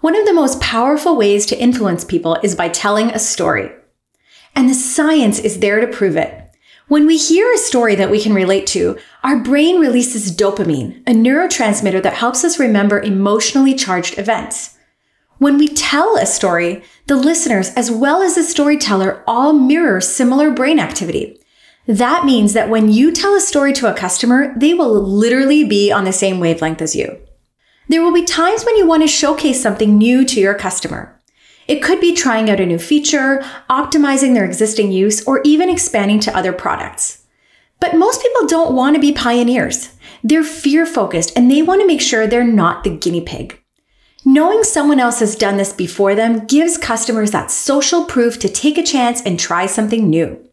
One of the most powerful ways to influence people is by telling a story. And the science is there to prove it. When we hear a story that we can relate to, our brain releases dopamine, a neurotransmitter that helps us remember emotionally charged events. When we tell a story, the listeners as well as the storyteller all mirror similar brain activity. That means that when you tell a story to a customer, they will literally be on the same wavelength as you. There will be times when you want to showcase something new to your customer. It could be trying out a new feature, optimizing their existing use, or even expanding to other products. But most people don't want to be pioneers. They're fear focused and they want to make sure they're not the guinea pig. Knowing someone else has done this before them gives customers that social proof to take a chance and try something new.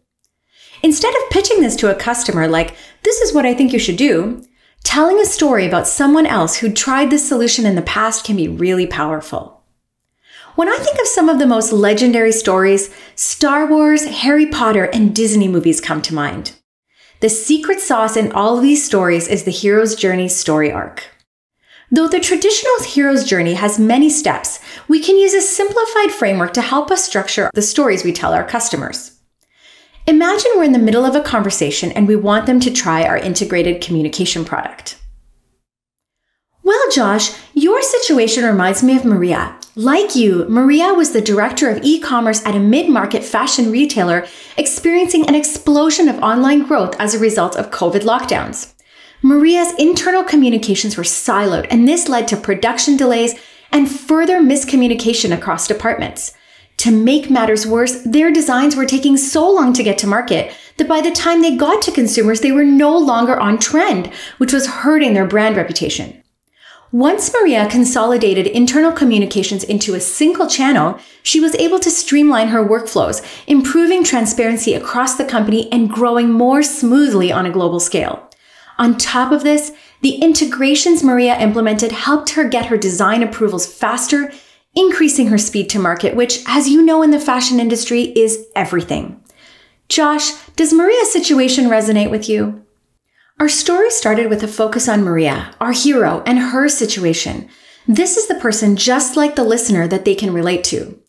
Instead of pitching this to a customer like, this is what I think you should do, telling a story about someone else who tried this solution in the past can be really powerful. When I think of some of the most legendary stories, Star Wars, Harry Potter, and Disney movies come to mind. The secret sauce in all of these stories is the hero's journey story arc. Though the traditional hero's journey has many steps, we can use a simplified framework to help us structure the stories we tell our customers. Imagine we're in the middle of a conversation and we want them to try our integrated communication product. Well, Josh, your situation reminds me of Maria. Like you, Maria was the director of e commerce at a mid market fashion retailer experiencing an explosion of online growth as a result of COVID lockdowns. Maria's internal communications were siloed, and this led to production delays and further miscommunication across departments. To make matters worse, their designs were taking so long to get to market that by the time they got to consumers, they were no longer on trend, which was hurting their brand reputation. Once Maria consolidated internal communications into a single channel, she was able to streamline her workflows, improving transparency across the company and growing more smoothly on a global scale. On top of this, the integrations Maria implemented helped her get her design approvals faster increasing her speed to market, which, as you know in the fashion industry, is everything. Josh, does Maria's situation resonate with you? Our story started with a focus on Maria, our hero, and her situation. This is the person just like the listener that they can relate to.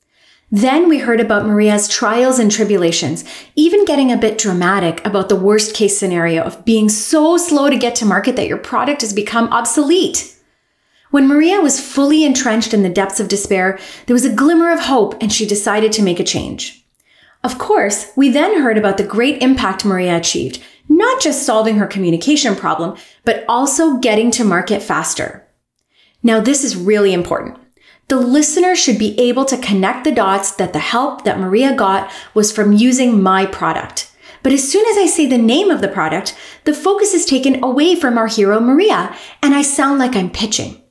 Then we heard about Maria's trials and tribulations, even getting a bit dramatic about the worst case scenario of being so slow to get to market that your product has become obsolete. When Maria was fully entrenched in the depths of despair, there was a glimmer of hope and she decided to make a change. Of course, we then heard about the great impact Maria achieved, not just solving her communication problem, but also getting to market faster. Now, this is really important. The listener should be able to connect the dots that the help that Maria got was from using my product. But as soon as I say the name of the product, the focus is taken away from our hero, Maria, and I sound like I'm pitching.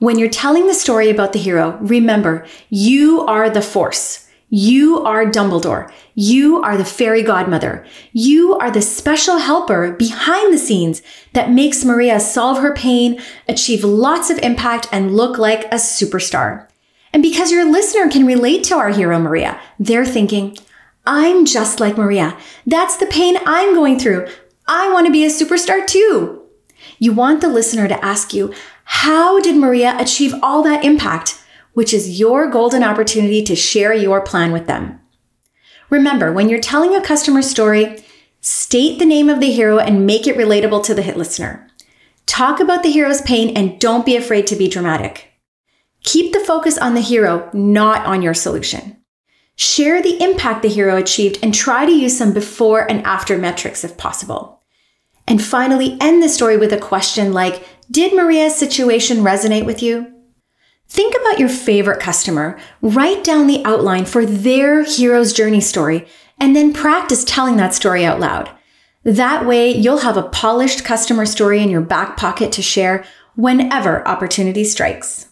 When you're telling the story about the hero, remember, you are the force. You are Dumbledore. You are the fairy godmother. You are the special helper behind the scenes that makes Maria solve her pain, achieve lots of impact, and look like a superstar. And because your listener can relate to our hero, Maria, they're thinking, I'm just like Maria. That's the pain I'm going through. I want to be a superstar too. You want the listener to ask you, how did Maria achieve all that impact? Which is your golden opportunity to share your plan with them. Remember, when you're telling a customer story, state the name of the hero and make it relatable to the hit listener. Talk about the hero's pain and don't be afraid to be dramatic. Keep the focus on the hero, not on your solution. Share the impact the hero achieved and try to use some before and after metrics if possible. And finally, end the story with a question like, did Maria's situation resonate with you? Think about your favorite customer, write down the outline for their hero's journey story, and then practice telling that story out loud. That way, you'll have a polished customer story in your back pocket to share whenever opportunity strikes.